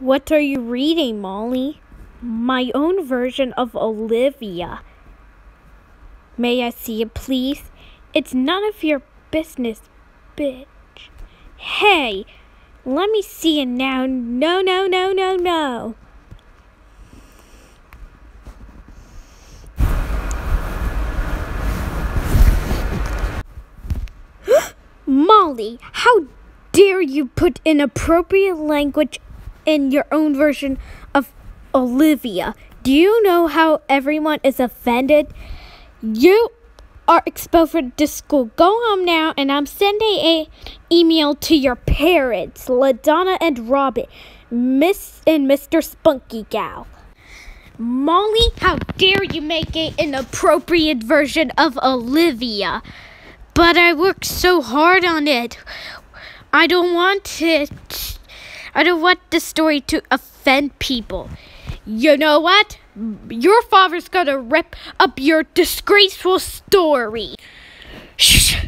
What are you reading, Molly? My own version of Olivia. May I see it, please? It's none of your business, bitch. Hey, let me see it now. No, no, no, no, no. Molly, how dare you put inappropriate language in your own version of Olivia? Do you know how everyone is offended? You are expelled from the school. Go home now, and I'm sending a email to your parents, LaDonna and Robin, Miss and Mr. Spunky Gal. Molly, how dare you make an inappropriate version of Olivia? But I worked so hard on it. I don't want it. I don't want the story to offend people. You know what? Your father's gonna rip up your disgraceful story. Shh.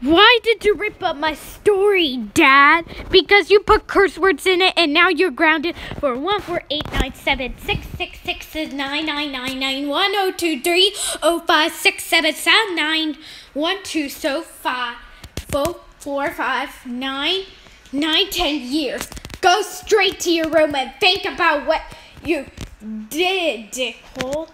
Why did you rip up my story, Dad? Because you put curse words in it and now you're grounded for one four eight nine seven six six six nine nine nine nine one oh two three oh five six seven seven nine one two so five four four five nine nine ten years. Go straight to your room and think about what you did, dickhole.